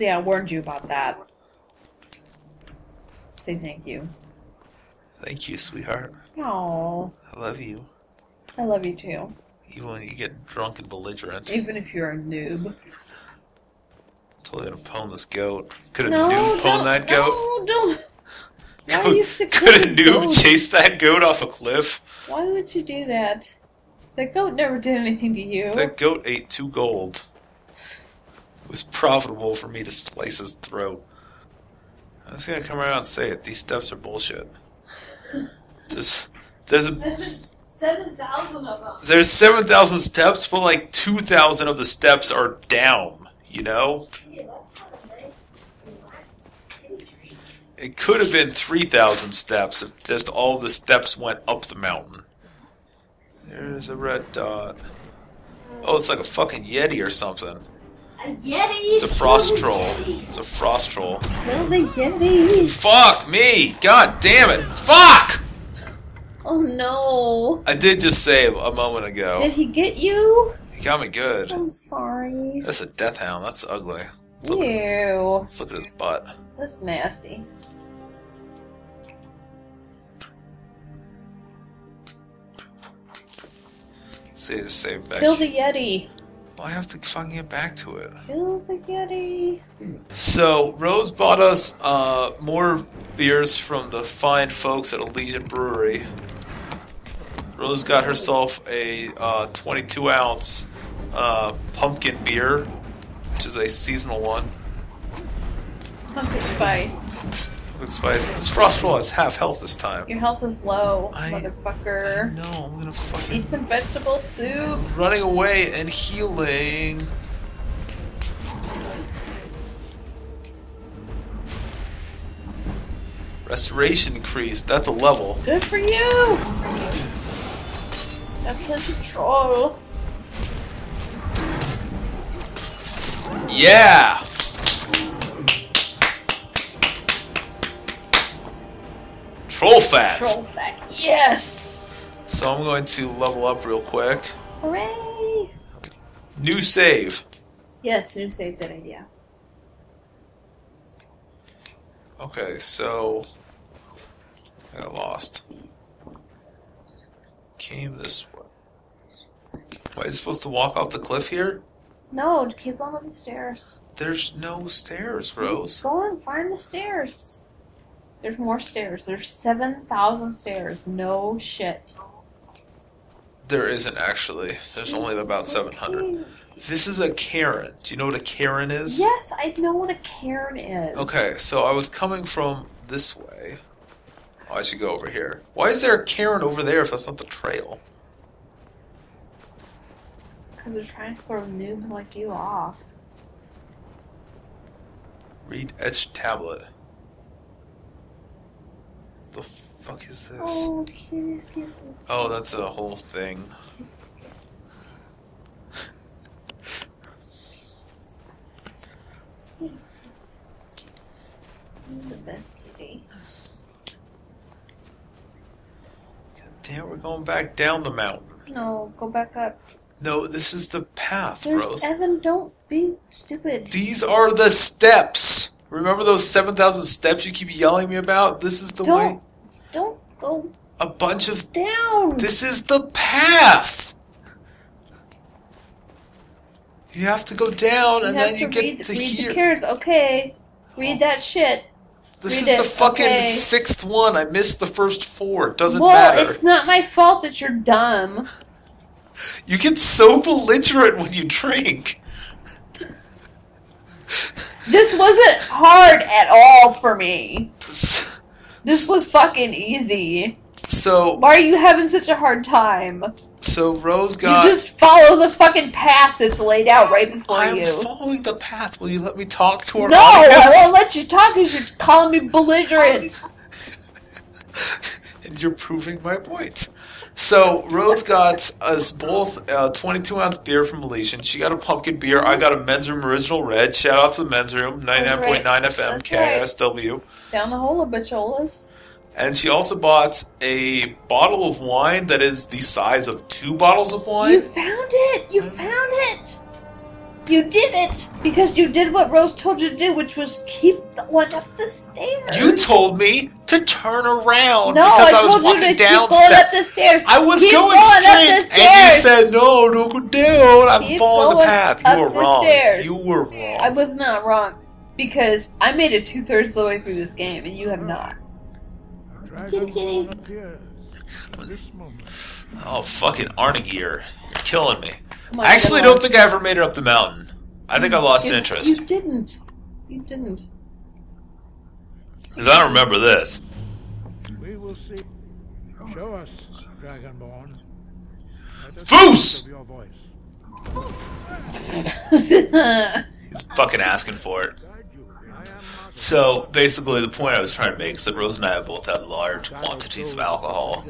See, I warned you about that. Say thank you. Thank you, sweetheart. Oh, I love you. I love you too. Even when you get drunk and belligerent. Even if you're a noob. Totally gonna pwn this goat. Could a No, noob pwn that goat? No, don't. Why Could, you stick could a noob goat? chase that goat off a cliff? Why would you do that? The goat never did anything to you. That goat ate two gold. Was profitable for me to slice his throat. I was gonna come right out and say it. These steps are bullshit. There's there's a, Seven thousand of them. there's seven thousand steps, but like two thousand of the steps are down. You know, Yeah, that's not a nice, relaxed retreat. it could have been three thousand steps if just all the steps went up the mountain. There's a red dot. Oh, it's like a fucking yeti or something. A Yeti! It's a frost troll. It's a frost troll. Kill the Yeti. Fuck me! God damn it! Fuck! Oh no. I did just say a moment ago. Did he get you? He got me good. I'm sorry. That's a death hound. That's ugly. Let's look, at, Ew. let's look at his butt. That's nasty. See, just save back. Kill the Yeti. Well, I have to fucking get back to it. Kill the Yeti. So Rose bought us uh, more beers from the fine folks at Elysian Brewery. Rose got herself a uh, 22 ounce uh, pumpkin beer, which is a seasonal one. Pumpkin spice. With spice. This frost troll has half health this time. Your health is low, I- motherfucker. No, I'm gonna fucking Eat some vegetable soup. running away and healing. Restoration increased. That's a level. Good for you. That's the control. Yeah. Troll fat. Troll fact. Yes. So I'm going to level up real quick. Hooray. New save. Yes, new save. Good idea. Okay, so I got lost. Came this way. Why is supposed to walk off the cliff here? No, keep going up the stairs. There's no stairs, Rose. Go and find the stairs. There's more stairs. There's 7,000 stairs. No shit. There isn't actually. There's only about 700. This is a Karen. Do you know what a Karen is? Yes, I know what a Karen is. Okay, so I was coming from this way. Oh, I should go over here. Why is there a Karen over there if that's not the trail? Because they're trying to throw noobs like you off. Read etched tablet. The fuck is this? Oh. Oh, that's a whole thing. This is the best kitty. God damn, we're going back down the mountain. No, go back up. No, this is the path, There's Rose. Evan. Don't be stupid. These are the steps. Remember those 7,000 steps you keep yelling me about? This is the way. Don't. Go A bunch of. down. This is the path! You have to go down and then you get read, to read here. the carrots. Okay, read oh. that shit. This read is the fucking okay. sixth one. I missed the first four. It doesn't well, matter. it's not my fault that you're dumb. You get so belligerent when you drink. This wasn't hard at all for me. This was fucking easy. So, Why are you having such a hard time? so Rose got. you just follow the fucking path that's laid out right before I'm you. following the path. Will you let me talk to her? no, audience? I won't let you talk because you're calling me belligerent. and you're proving my point. So Rose got us both a 22 ounce beer from Elysian. She got a pumpkin beer. I got a Men's Room Original Red. Shout out to the Men's Room, 99.9 FM That's right. KISW. Down the hole, bitcholas. And she also bought a bottle of wine that is the size of two bottles of wine. You found it! You found it! You did it because you did what Rose told you to do, which was keep going up the stairs. You told me to turn around no, because I, I, was told you walking to down keep going step- up the stairs. I was Keep going, going up the straight, and you said no, don't go down. I'm Keep following the path. You were wrong. stairs. You were wrong. I was not wrong because I made it two thirds of the way through this game, and you have not. Kitty, kitty. This moment. Oh, fucking Arngeir. You're killing me. On, I actually don't think I ever made it up the mountain. I think I lost you, interest. You didn't. You didn't. Because I don't remember this. We will see. Show us, Dragonborn. Fus! hear Your voice. He's fucking asking for it. Guide you. I am not So, basically, the point I was trying to make is that Rose and I have both had large quantities of alcohol.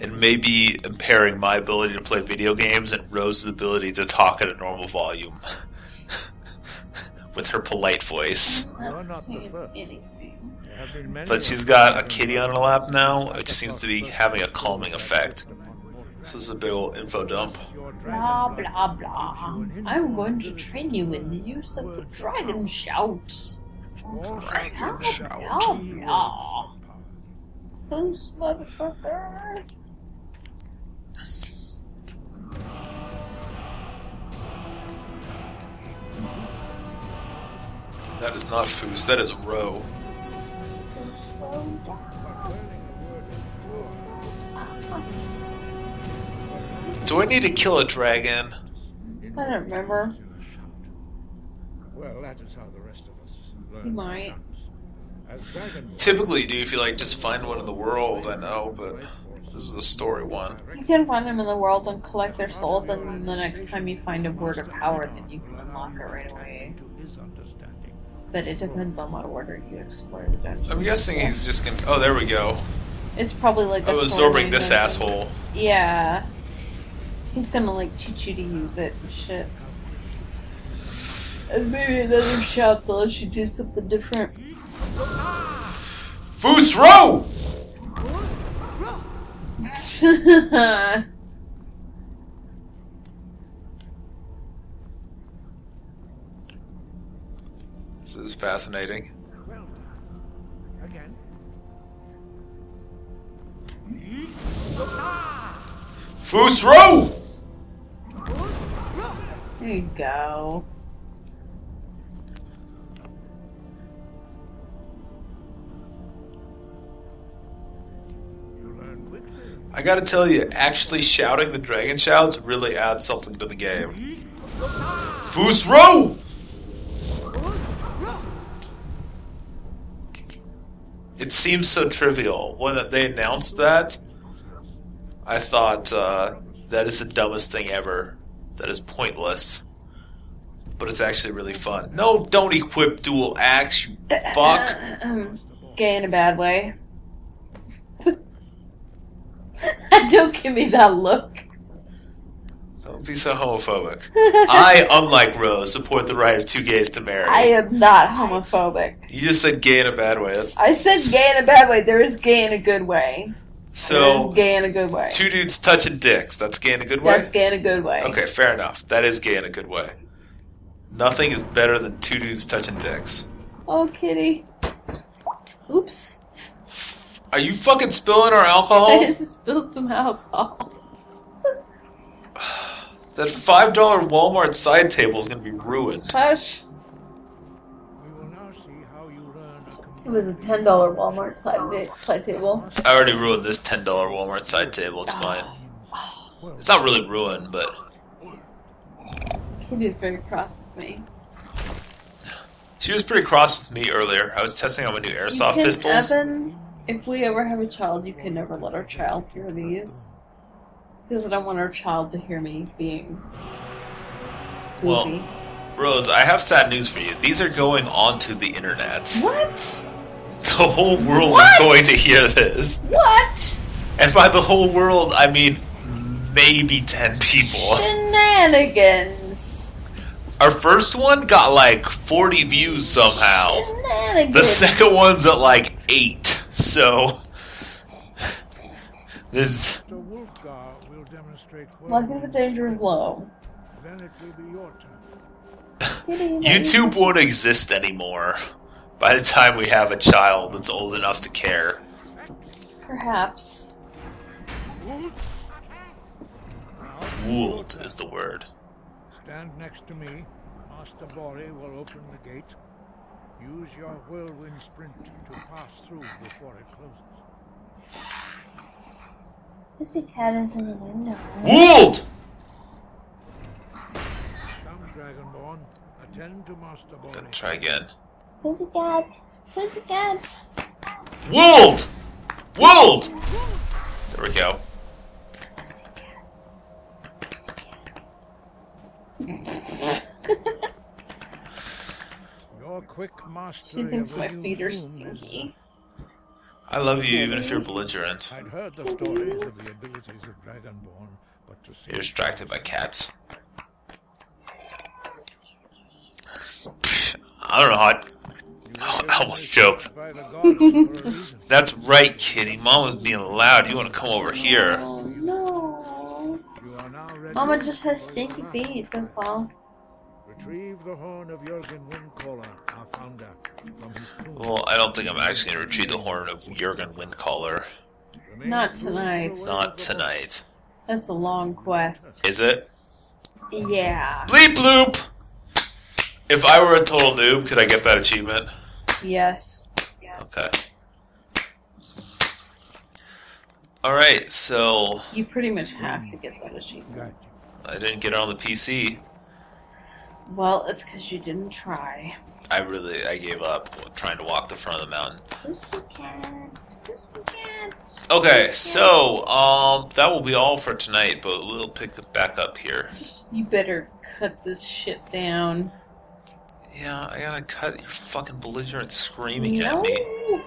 And maybe impairing my ability to play video games and Rose's ability to talk at a normal volume. With her polite voice. You're not the saying first. anything. There have been many But she's got a kitty on her lap now, which seems to be having a calming effect. This is a big old info dump. Blah blah blah. gives you an I'm going to train you in the use of the dragon shouts. Dragon Blah shout. blah blah. Those motherfucker. That is not Fus, that is a Ro. So slow down. Do I need to kill a dragon? I don't remember. Well, that is how the rest of us learn. You might. Typically, do you feel like just find one in the world? I know, but this is a story one. You can find them in the world and collect their souls, and then the next time you find a word of power, then you can unlock it right away. To his understanding. But it depends on what order you explore the dungeon. I'm guessing he's just gonna. Oh, there we go. It's probably like a I'm absorbing storyline this dungeon. asshole. Yeah. He's gonna like teach you to use it and shit. And maybe another shout that lets you do something different. Fus Ro! This is fascinating. Well done. Again. Fus Ro! there you go. You learn quickly. I gotta tell you, actually shouting the dragon shouts really adds something to the game. Foos It seems so trivial. When they announced that, I thought uh, that is the dumbest thing ever. That is pointless. But it's actually really fun. No, don't equip dual axe, you fuck. Um, gay in a bad way. Don't give me that look. Don't be so homophobic. I, unlike Rose, support the right of two gays to marry. I am not homophobic. You just said gay in a bad way. That's I said gay in a bad way. There is gay in a good way. so is gay in a good way. two dudes touching dicks. That's gay in a good way. That's gay in a good way. Okay, fair enough. That is gay in a good way. Nothing is better than two dudes touching dicks. Oh, kitty. Oops. Are you fucking spilling our alcohol? I alcohol? just spilled some alcohol. That five dollar Walmart side table is gonna be ruined. Hush. We will now see how you learn a It was a ten dollar Walmart side, side table. I already ruined this ten dollar Walmart side table. It's fine. It's not really ruined, but Kitty's very cross with me. she was pretty cross with me earlier. I was testing out my new You airsoft can, pistols. Evan, if we ever have a child, you can never let our child hear these. Because I don't want our child to hear me being Well. Rose, I have sad news for you. These are going onto the internet. what? The whole world What? is going to hear this. What? And by the whole world, I mean maybe 10 people. Shenanigans. Our first one got like 40 views somehow. Shenanigans. The second one's at like 8. So. This. Dr. Wulfgar will demonstrate Well, I think the danger is low. Then it will be your turn. YouTube won't exist anymore by the time we have a child that's old enough to care. Perhaps. Wuld is the word. Stand next to me. Master Borri will open the gate. Use your whirlwind sprint to pass through before it closes. Pussycat is in the window. Wuld! Come, Dragonborn. Attend to Master Borri. Gonna try again. Pussycat! Pussycat! Wuld! Wuld! There we go. Your quick She mastery thinks of the my feet are plume is- stinky. I love you even if you're belligerent. I'd heard the stories of the abilities of Dragonborn, but to see You're distracted by cats. I don't know how. I, I almost joked. by the gods for a reason. That's right, kitty. Mom was being loud. You want to come over here? Oh no! You are now ready Mama just has for stinky your feet, that's all. Retrieve the horn of Jurgen Windcaller, our founder, from his tomb. Well, I don't think I'm actually going to retrieve the horn of Jurgen Windcaller. Not tonight. the word of Not tonight. That's a long quest. Is it? Yeah. Bleep bloop! If I were a total noob, could I get that achievement? Yes. Okay. Alright, so You pretty much have to get that achievement. I didn't get it on the PC. Well, it's because you didn't try. I really I gave up trying to walk the front of the mountain. Pussycat! Pussycat! Okay, so um that will be all for tonight, but we'll pick it back up here. You better cut this shit down. Yeah, I gotta cut your fucking belligerent screaming no. at me.